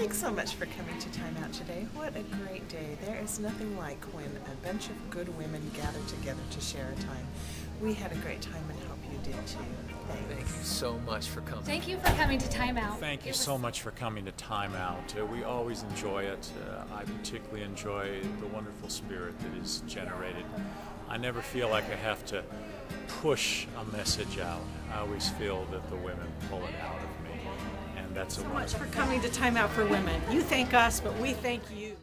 Thanks so much for coming to Time Out today. What a great day. There is nothing like when a bunch of good women gather together to share a time. We had a great time and hope you did too. Thanks. Thank you so much for coming. Thank you for coming to Time Out. Thank you so much for coming to Time Out. Uh, we always enjoy it. Uh, I particularly enjoy the wonderful spirit that is generated. I never feel like I have to push a message out. I always feel that the women pull it out of me, and that's so much for coming to Time Out for Women. You thank us, but we thank you.